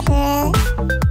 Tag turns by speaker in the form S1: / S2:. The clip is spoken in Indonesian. S1: Bye.